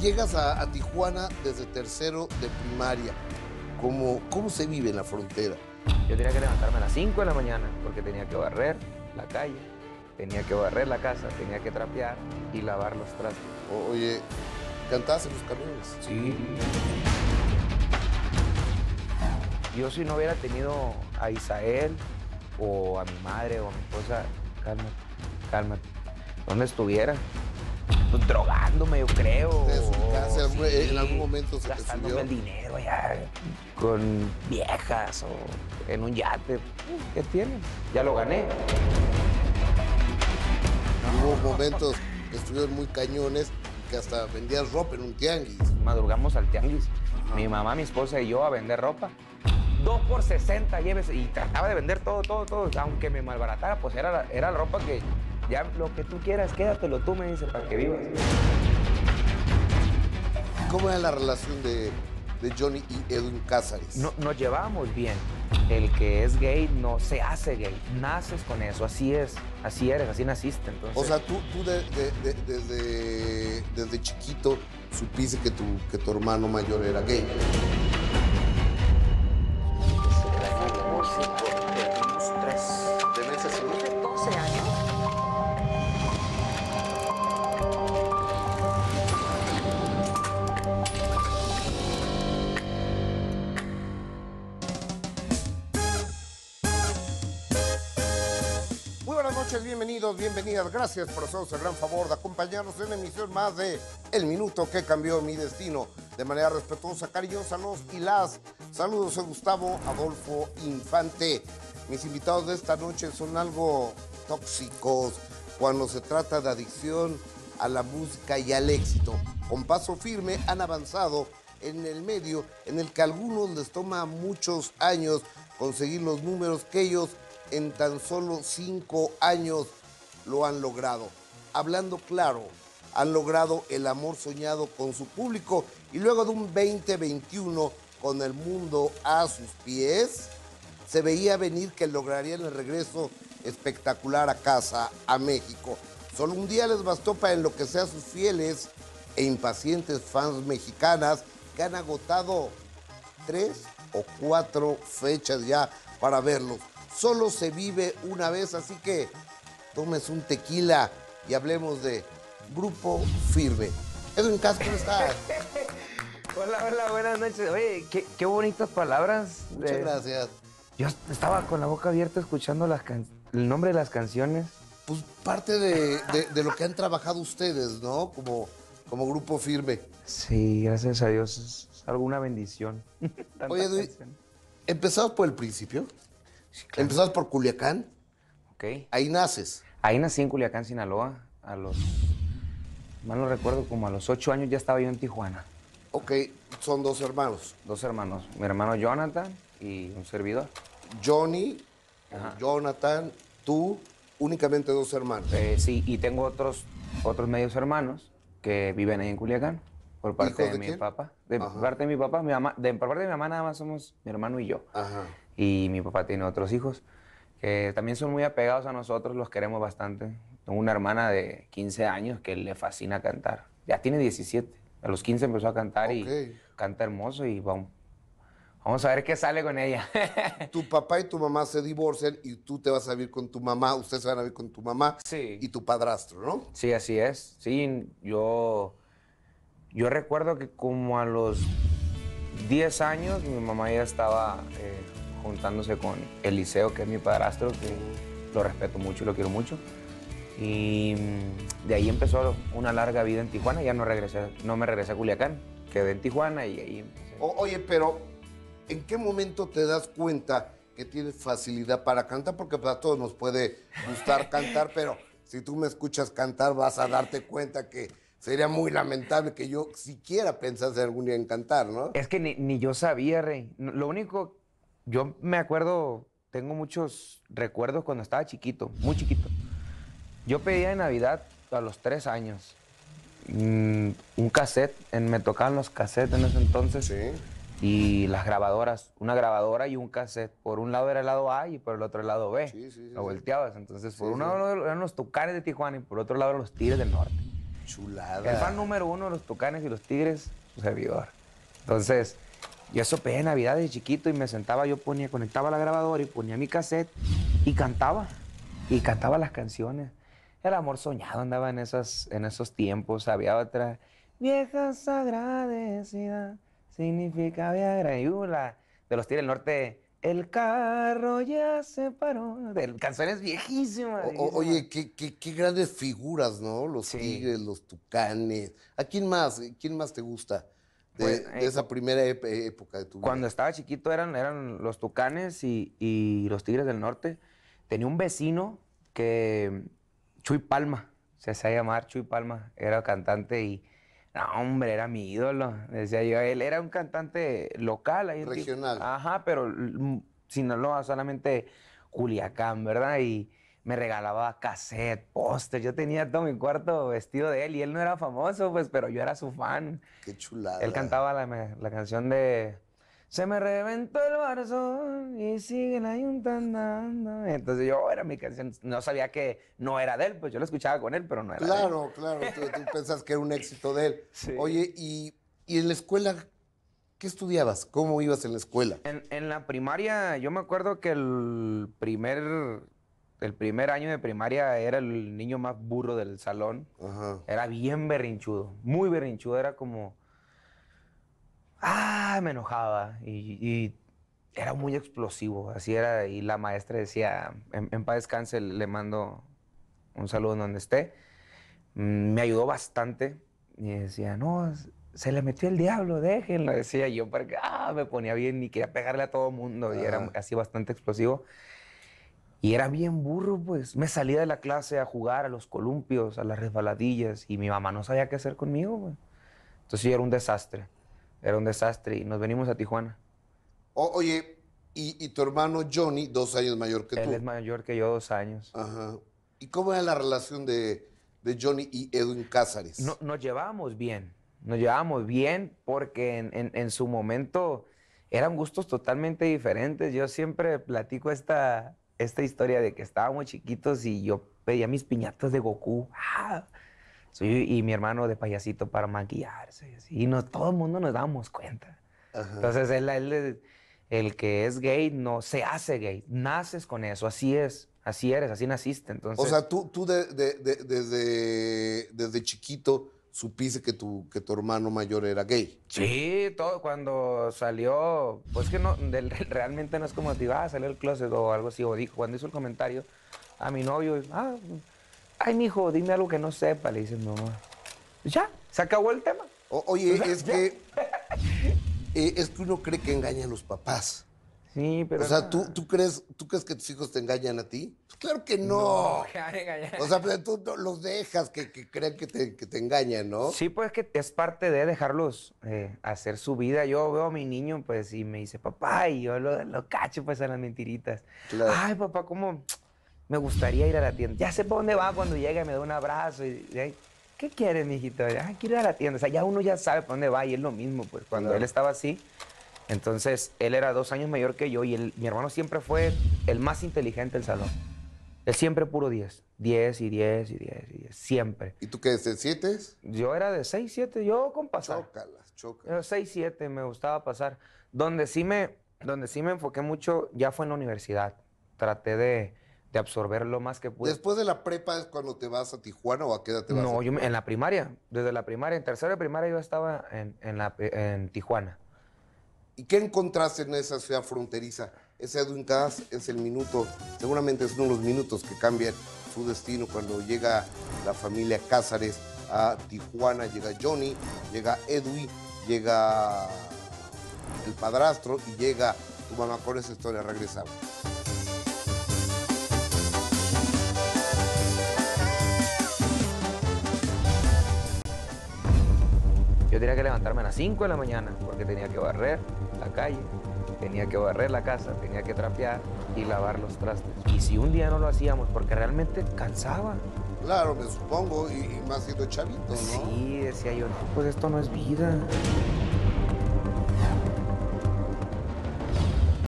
llegas a, a Tijuana desde tercero de primaria. ¿Cómo, ¿Cómo se vive en la frontera? Yo tenía que levantarme a las 5 de la mañana porque tenía que barrer la calle, tenía que barrer la casa, tenía que trapear y lavar los trastos. O- oye, ¿cantabas en los camiones? Sí. Yo si no hubiera tenido a Isael o a mi madre o a mi esposa, cálmate, cálmate. ¿Dónde estuviera? Drogándome, yo creo. Casa, en algún- en sí, algún momento se gastándome el dinero ya con viejas o en un yate. ¿Qué tiene? Ya lo gané. Hubo momentos que estuvieron muy cañones que hasta vendías ropa en un tianguis. madrugamos al tianguis. Mi mamá, mi esposa y yo a vender ropa. Dos por 60, llévese. Y trataba de vender todo, todo, todo. Aunque me malbaratara, pues era era la ropa que ya lo que tú quieras, quédatelo tú, me dice, para que vivas. ¿Cómo era la relación de, de Johnny y Edwin Cázares? No, nos llevábamos bien. El que es gay no se hace gay. Naces con eso, así es. Así eres, así naciste. Entonces, O sea, tú, tú de- de- de- desde, desde chiquito supiste que tu, que tu hermano mayor era gay. Noches, bienvenidos, bienvenidas. Gracias por hacernos el gran favor de acompañarnos en una emisión más de El Minuto que cambió mi destino. De manera respetuosa, cariñosa, los y las. Saludos, soy Gustavo Adolfo Infante. Mis invitados de esta noche son algo tóxicos cuando se trata de adicción a la música y al éxito. Con paso firme han avanzado en el medio en el que a algunos les toma muchos años conseguir los números que ellos en tan solo cinco años lo han logrado. Hablando claro, han logrado el amor soñado con su público y luego de un 2021 con el mundo a sus pies, se veía venir que lograrían el regreso espectacular a casa, a México. Solo un día les bastó para enloquecer a sus fieles e impacientes fans mexicanas que han agotado tres o cuatro fechas ya para verlos. Solo se vive una vez, así que tomes un tequila y hablemos de Grupo Firme. Edwin Castro, ¿cómo estás? Hola, hola, buenas noches. Oye, qué, qué bonitas palabras. Muchas gracias. Yo estaba con la boca abierta escuchando las can- el nombre de las canciones. Pues parte de, de- de lo que han trabajado ustedes, ¿no? Como, como Grupo Firme. Sí, gracias a Dios. Es, alguna bendición. Oye, Edwin, empezamos por el principio. Empezamos por Culiacán. Ok. Ahí naces. Ahí nací en Culiacán, Sinaloa. A los, mal no recuerdo, como a los ocho años ya estaba yo en Tijuana. Ok, son dos hermanos. Dos hermanos. Mi hermano Jonathan y un servidor. Johnny, Ajá. Jonathan, tú, únicamente dos hermanos. Eh, sí, y tengo otros, otros medios hermanos que viven ahí en Culiacán. Por parte ¿Hijos de, de mi papá. De Ajá. parte de mi papá, mi mamá. De, por parte de mi mamá nada más somos mi hermano y yo. Ajá. Y mi papá tiene otros hijos que también son muy apegados a nosotros, los queremos bastante. Tengo una hermana de 15 años que le fascina cantar. Ya tiene 17. A los 15 empezó a cantar Ok. y canta hermoso y vamos, vamos a ver qué sale con ella. Tu papá y tu mamá se divorcian y tú te vas a vivir con tu mamá, ustedes se van a vivir con tu mamá Sí. y tu padrastro, ¿no? Sí, así es. Sí, yo, yo recuerdo que como a los 10 años mi mamá ya estaba eh, juntándose con Eliseo, que es mi padrastro, que lo respeto mucho y lo quiero mucho. Y mm, de ahí empezó una larga vida en Tijuana. Ya no, regresé, no me regresé a Culiacán, quedé en Tijuana y ahí empecé. O- oye, pero ¿en qué momento te das cuenta que tienes facilidad para cantar? Porque a todos nos puede gustar cantar, pero si tú me escuchas cantar vas a darte cuenta que sería muy lamentable que yo siquiera pensase algún día en cantar, ¿no? Es que ni, ni yo sabía, Rey. Lo único, yo me acuerdo, tengo muchos recuerdos cuando estaba chiquito, muy chiquito. Yo pedía de Navidad a los tres años mm, un cassette, en- me tocaban los cassettes en ese entonces Sí. y las grabadoras, una grabadora y un cassette. Por un lado era el lado A y por el otro el lado B. Sí, sí, sí, Lo volteabas. Entonces, por un lado eran los Tucanes de Tijuana y por otro lado eran los Tigres del Norte. chulada. El fan número uno de los Tucanes y los Tigres, su servidor. Entonces, yo sopé de Navidad de chiquito y me sentaba, yo ponía, conectaba la grabadora y ponía mi cassette y cantaba. Y cantaba las canciones. El amor soñado andaba en, esas, en esos tiempos. Había otra. Viejas agradecida significa Viagra y la de los Tigres del Norte. El carro ya se paró. De canciones viejísimas. O- oye, qué, qué- qué grandes figuras, ¿no? Los Sí. tigres, los tucanes. ¿A quién más? ¿Quién más te gusta de, Pues, de eh, esa primera ep- época de tu vida? Cuando estaba chiquito eran, eran los Tucanes y, y los Tigres del Norte. Tenía un vecino que, Chuy Palma, se hacía llamar Chuy Palma, era cantante y, no, hombre, era mi ídolo. Decía yo, él era un cantante local. Ahí Regional. Ajá, pero mm, Sinaloa, solamente Culiacán, ¿verdad? Y me regalaba cassette, póster. Yo tenía todo mi cuarto vestido de él y él no era famoso, pues, pero yo era su fan. Qué chulada. Él cantaba la, la canción de Se me reventó el barzón y sigue la yunta andando. Entonces yo era mi canción. No sabía que no era de él, pues yo lo escuchaba con él, pero no era de él. Claro, claro. Tú, tú pensas que era un éxito de él. Sí. Oye, y, y en la escuela, ¿qué estudiabas? ¿Cómo ibas en la escuela? En, en la primaria, yo me acuerdo que el primer, el primer año de primaria era el niño más burro del salón. Ajá. Era bien berrinchudo, muy berrinchudo. Era como. Ah, me enojaba. Y, y era muy explosivo. Así era. Y la maestra decía: En, en paz descanse, le mando un saludo en donde esté. Mm, Me ayudó bastante. Y decía: No, se le metió el diablo, déjenlo. Decía yo, porque ah, me ponía bien y quería pegarle a todo mundo. Y era así bastante explosivo. Y era bien burro, pues. Me salía de la clase a jugar a los columpios, a las resbaladillas, y mi mamá no sabía qué hacer conmigo, güey. Entonces yo era un desastre. Era un desastre y nos venimos a Tijuana. O- oye, y, y tu hermano Johnny, dos años mayor que Él tú. es mayor que yo, dos años. Ajá. ¿Y cómo era la relación de, de Johnny y Edwin Cázares? No- nos llevábamos bien. Nos llevábamos bien porque en, en- en su momento eran gustos totalmente diferentes. Yo siempre platico esta, esta historia de que estábamos chiquitos y yo pedía mis piñatas de Goku. ¡Ah! Y mi hermano de payasito para maquillarse. Y, así. Y no, todo el mundo nos dábamos cuenta. Ajá. Entonces, él, él- el que es gay no se hace gay. Naces con eso. Así es. Así eres. Así naciste. Entonces, O sea, tú, tú de- de- de- desde, desde chiquito supiste que tu, que tu hermano mayor era gay. Sí, todo cuando salió, pues que no, del- realmente no es como te digo, ah, salió el closet o algo así, o dijo, cuando hizo el comentario a mi novio, ah, ay, mijo, dime algo que no sepa, le dice mi mamá. Ya, se acabó el tema. O- oye, O sea, es ya. que eh, es que uno cree que engaña a los papás. Sí, pero. o sea, no. ¿tú, tú, crees, ¿tú crees que tus hijos te engañan a ti? Pues claro que no. engañar. O sea, pues, tú no los dejas que, que crean que te, que te engañan, ¿no? Sí, pues que es parte de dejarlos eh, hacer su vida. Yo veo a mi niño, pues, y me dice, papá, y yo lo, lo cacho, pues, a las mentiritas. Claro. Ay, papá, cómo me gustaría ir a la tienda. Ya sé para dónde va cuando llega, me da un abrazo. Y, y ¿qué quieres, mijito? Ay, quiero ir a la tienda. O sea, ya uno ya sabe para dónde va y es lo mismo, pues, cuando Claro. él estaba así. Entonces, él era dos años mayor que yo y él- mi hermano siempre fue el más inteligente del salón. Él siempre puro 10. 10 y 10 y 10 y 10. Siempre. ¿Y tú qué de siete? Yo era de 6, 7, yo con pasar. Chócalas, chócalas. Yo 6, 7 me gustaba pasar. Donde sí me, donde sí me enfoqué mucho ya fue en la universidad. Traté de, de absorber lo más que pude. Después de la prepa es cuando te vas a Tijuana o a qué edad te vas no, a yo me- en la primaria, desde la primaria, en tercero de primaria yo estaba en, en, la, en Tijuana. ¿Y qué encontraste en esa ciudad fronteriza? Ese Edwin Cass es el minuto, seguramente es uno de los minutos que cambian su destino cuando llega la familia Cázares a Tijuana, llega Johnny, llega Edwin, llega el padrastro y llega tu mamá con esa historia. Regresamos. Yo tenía que levantarme a las 5 de la mañana porque tenía que barrer la calle, tenía que barrer la casa, tenía que trapear y lavar los trastes. Y si un día no lo hacíamos porque realmente cansaba, Claro, me supongo, y, y más siendo chavito, ¿no? Sí, decía yo, pues esto no es vida.